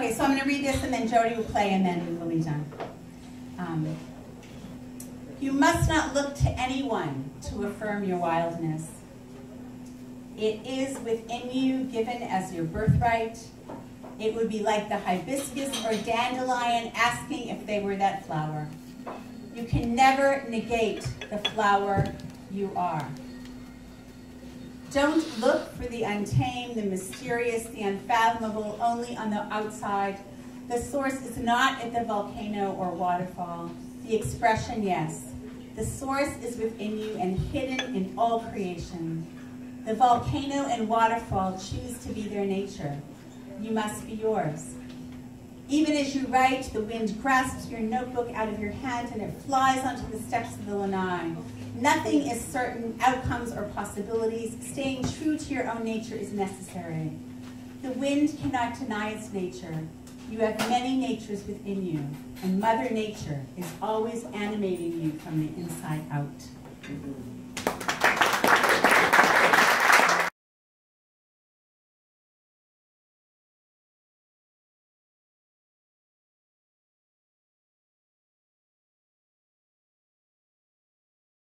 Okay, so I'm going to read this and then Jody will play and then we'll be done. Um, you must not look to anyone to affirm your wildness. It is within you, given as your birthright. It would be like the hibiscus or dandelion asking if they were that flower. You can never negate the flower you are. Don't look for the untamed, the mysterious, the unfathomable only on the outside. The source is not at the volcano or waterfall. The expression, yes. The source is within you and hidden in all creation. The volcano and waterfall choose to be their nature. You must be yours. Even as you write, the wind grasps your notebook out of your hand and it flies onto the steps of the lanai. Nothing is certain, outcomes or possibilities. Staying true to your own nature is necessary. The wind cannot deny its nature. You have many natures within you, and Mother Nature is always animating you from the inside out.